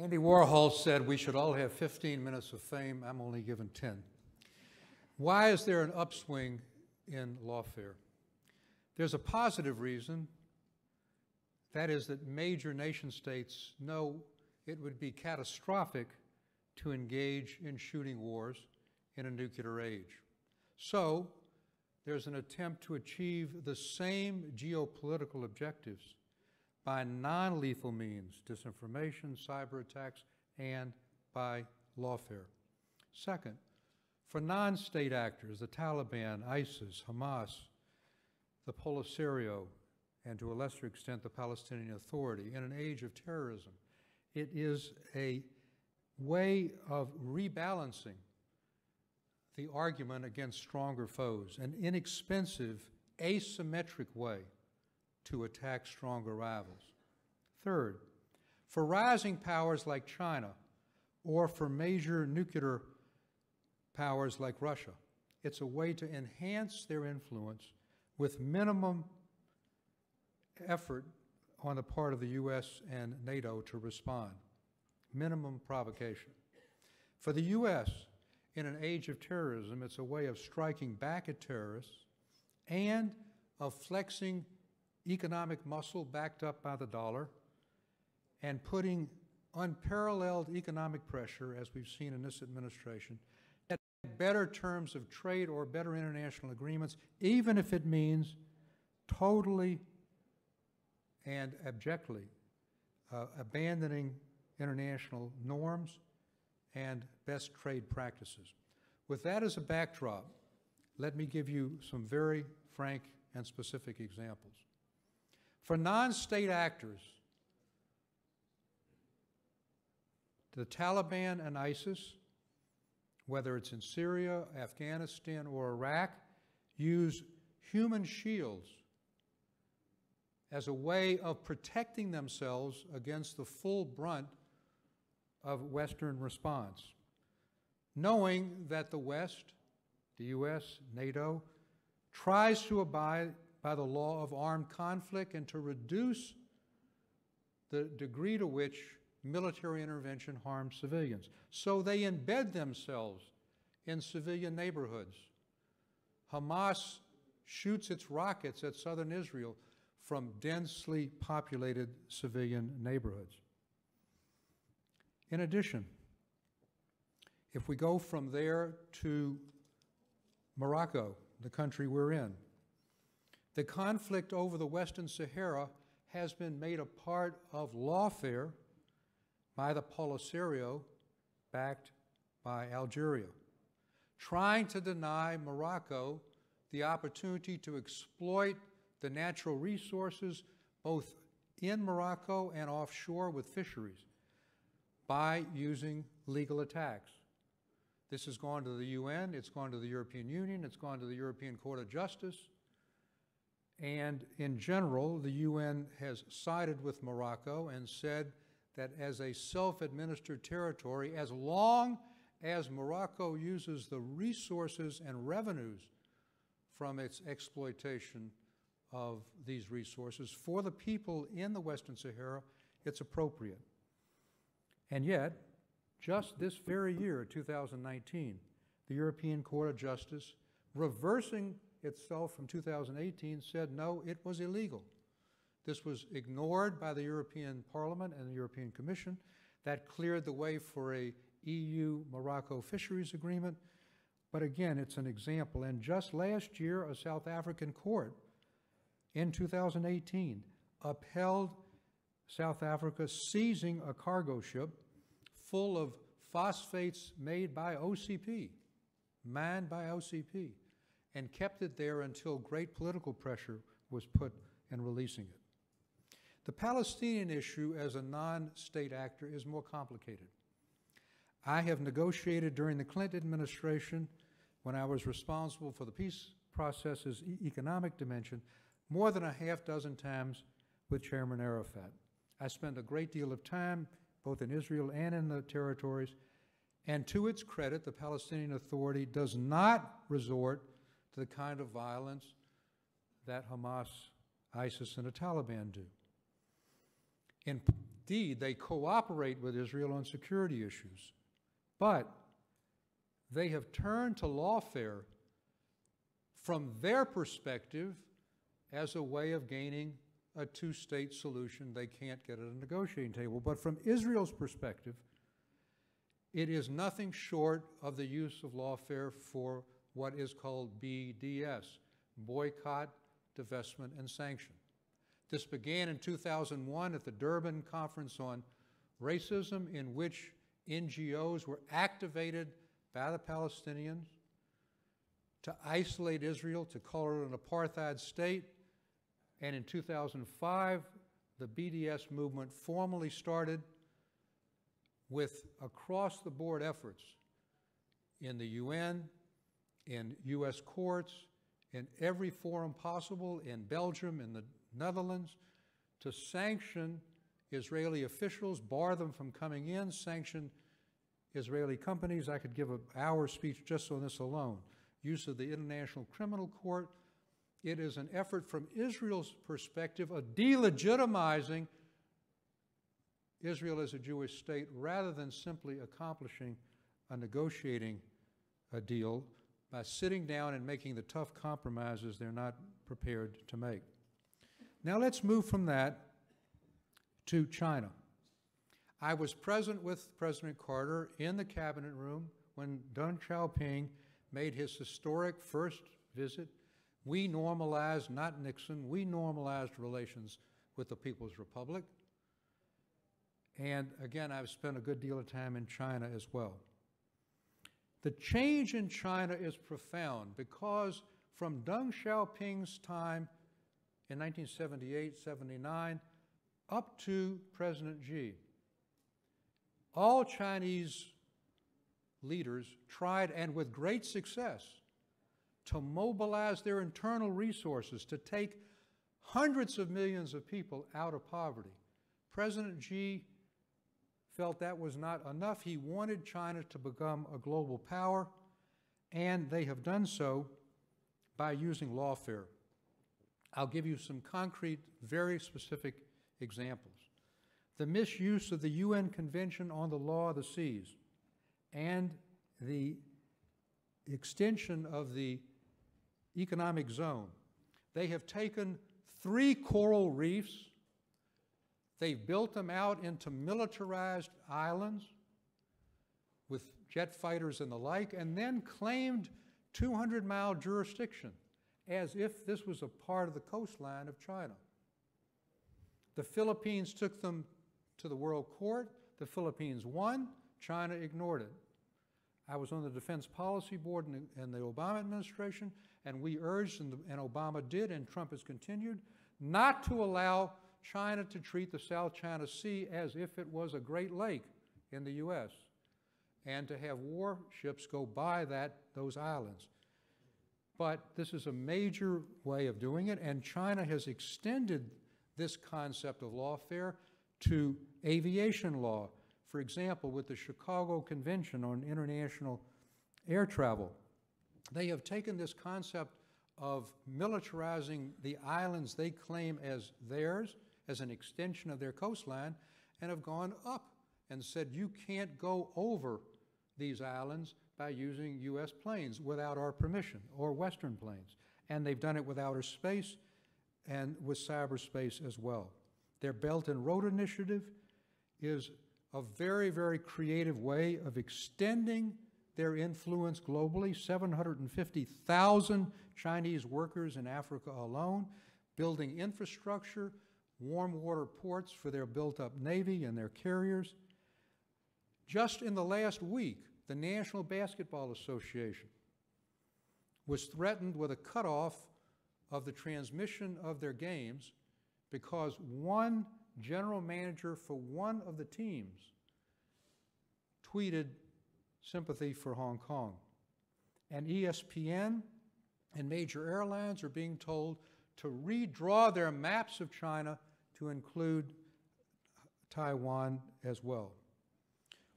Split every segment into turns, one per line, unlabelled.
Andy Warhol said we should all have 15 minutes of fame. I'm only given 10. Why is there an upswing in lawfare? There's a positive reason. That is that major nation states know it would be catastrophic to engage in shooting wars in a nuclear age. So there's an attempt to achieve the same geopolitical objectives by non-lethal means, disinformation, cyber attacks, and by lawfare. Second, for non-state actors, the Taliban, ISIS, Hamas, the Polisario, and to a lesser extent the Palestinian Authority, in an age of terrorism, it is a way of rebalancing the argument against stronger foes, an inexpensive, asymmetric way to attack stronger rivals. Third, for rising powers like China or for major nuclear powers like Russia, it's a way to enhance their influence with minimum effort on the part of the U.S. and NATO to respond. Minimum provocation. For the U.S., in an age of terrorism, it's a way of striking back at terrorists and of flexing economic muscle backed up by the dollar and putting unparalleled economic pressure, as we've seen in this administration, at better terms of trade or better international agreements, even if it means totally and abjectly uh, abandoning international norms and best trade practices. With that as a backdrop, let me give you some very frank and specific examples. For non-state actors, the Taliban and ISIS, whether it's in Syria, Afghanistan, or Iraq, use human shields as a way of protecting themselves against the full brunt of Western response, knowing that the West, the U.S., NATO, tries to abide by the law of armed conflict and to reduce the degree to which military intervention harms civilians. So they embed themselves in civilian neighborhoods. Hamas shoots its rockets at southern Israel from densely populated civilian neighborhoods. In addition, if we go from there to Morocco, the country we're in, the conflict over the Western Sahara has been made a part of lawfare by the Polisario, backed by Algeria, trying to deny Morocco the opportunity to exploit the natural resources both in Morocco and offshore with fisheries by using legal attacks. This has gone to the UN, it's gone to the European Union, it's gone to the European Court of Justice, and in general, the UN has sided with Morocco and said that as a self-administered territory, as long as Morocco uses the resources and revenues from its exploitation of these resources for the people in the Western Sahara, it's appropriate. And yet, just this very year, 2019, the European Court of Justice, reversing itself from 2018 said no, it was illegal. This was ignored by the European Parliament and the European Commission. That cleared the way for a EU-Morocco fisheries agreement. But again, it's an example. And just last year, a South African court in 2018 upheld South Africa seizing a cargo ship full of phosphates made by OCP, mined by OCP and kept it there until great political pressure was put in releasing it. The Palestinian issue as a non-state actor is more complicated. I have negotiated during the Clinton administration, when I was responsible for the peace process's economic dimension, more than a half dozen times with Chairman Arafat. I spent a great deal of time both in Israel and in the territories, and to its credit, the Palestinian Authority does not resort to the kind of violence that Hamas, ISIS, and the Taliban do. Indeed, they cooperate with Israel on security issues. But they have turned to lawfare from their perspective as a way of gaining a two state solution they can't get at a negotiating table. But from Israel's perspective, it is nothing short of the use of lawfare for what is called BDS boycott, divestment, and sanction. This began in 2001 at the Durban Conference on Racism, in which NGOs were activated by the Palestinians to isolate Israel, to call it an apartheid state. And in 2005, the BDS movement formally started with across the board efforts in the UN, in US courts, in every forum possible, in Belgium, in the Netherlands, to sanction Israeli officials, bar them from coming in, sanction Israeli companies. I could give an hour speech just on this alone. Use of the International Criminal Court. It is an effort from Israel's perspective of delegitimizing Israel as a Jewish state rather than simply accomplishing a negotiating a deal by sitting down and making the tough compromises they're not prepared to make. Now let's move from that to China. I was present with President Carter in the cabinet room when Deng Xiaoping made his historic first visit. We normalized, not Nixon, we normalized relations with the People's Republic. And again, I've spent a good deal of time in China as well. The change in China is profound because from Deng Xiaoping's time in 1978 79 up to President Xi, all Chinese leaders tried, and with great success, to mobilize their internal resources to take hundreds of millions of people out of poverty. President Xi felt that was not enough. He wanted China to become a global power, and they have done so by using lawfare. I'll give you some concrete, very specific examples. The misuse of the UN Convention on the Law of the Seas and the extension of the economic zone. They have taken three coral reefs, they've built them out into militarized islands with jet fighters and the like, and then claimed 200 mile jurisdiction as if this was a part of the coastline of China. The Philippines took them to the World Court. The Philippines won. China ignored it. I was on the Defense Policy Board in the, in the Obama administration, and we urged, and, the, and Obama did, and Trump has continued, not to allow China to treat the South China Sea as if it was a Great Lake in the U.S. and to have warships go by that, those islands. But this is a major way of doing it, and China has extended this concept of lawfare to aviation law. For example, with the Chicago Convention on International Air Travel, they have taken this concept of militarizing the islands they claim as theirs, as an extension of their coastline, and have gone up and said you can't go over these islands by using U.S. planes without our permission, or Western planes. And they've done it with outer space and with cyberspace as well. Their Belt and Road Initiative is a very, very creative way of extending their influence globally. 750,000 Chinese workers in Africa alone, building infrastructure, warm water ports for their built up Navy and their carriers. Just in the last week, the National Basketball Association was threatened with a cutoff of the transmission of their games because one general manager for one of the teams tweeted sympathy for Hong Kong. And ESPN and major airlines are being told to redraw their maps of China to include Taiwan as well.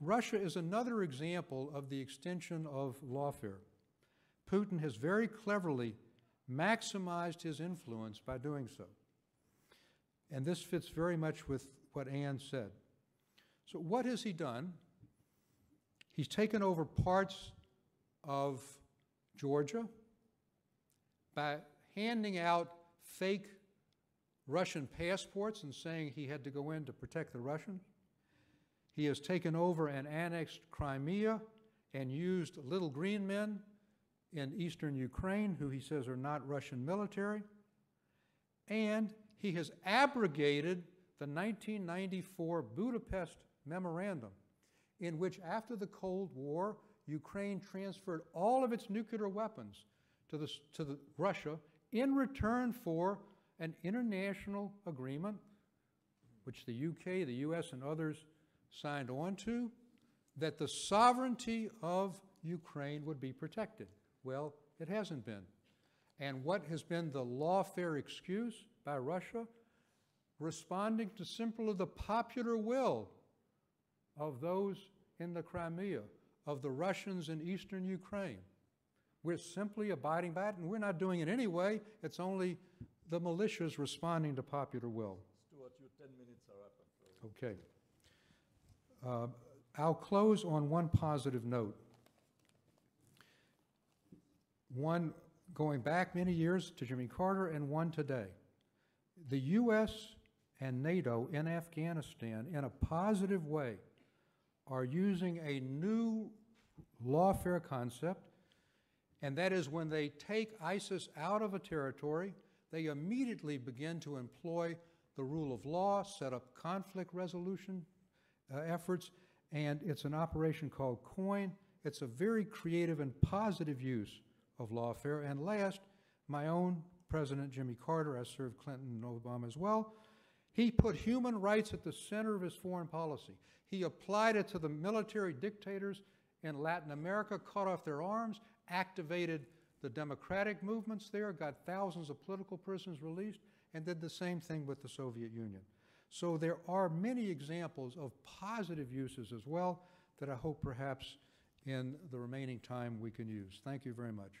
Russia is another example of the extension of lawfare. Putin has very cleverly maximized his influence by doing so. And this fits very much with what Anne said. So what has he done? He's taken over parts of Georgia by handing out fake Russian passports and saying he had to go in to protect the Russians. He has taken over and annexed Crimea and used little green men in eastern Ukraine, who he says are not Russian military. And he has abrogated the 1994 Budapest Memorandum, in which, after the Cold War, Ukraine transferred all of its nuclear weapons to, the, to the Russia in return for an international agreement, which the UK, the US, and others signed on to, that the sovereignty of Ukraine would be protected. Well, it hasn't been. And what has been the lawfare excuse by Russia? Responding to simply the popular will of those in the Crimea, of the Russians in eastern Ukraine. We're simply abiding by it, and we're not doing it anyway. It's only the militias responding to popular will.
Stuart, your 10 minutes are up.
Okay. Uh, I'll close on one positive note. One going back many years to Jimmy Carter and one today. The U.S. and NATO in Afghanistan, in a positive way, are using a new lawfare concept, and that is when they take ISIS out of a territory, they immediately begin to employ the rule of law, set up conflict resolution uh, efforts, and it's an operation called COIN. It's a very creative and positive use of lawfare. And last, my own President Jimmy Carter, I served Clinton and Obama as well, he put human rights at the center of his foreign policy. He applied it to the military dictators in Latin America, cut off their arms, activated the democratic movements there, got thousands of political prisoners released, and did the same thing with the Soviet Union. So there are many examples of positive uses as well that I hope perhaps in the remaining time we can use. Thank you very much.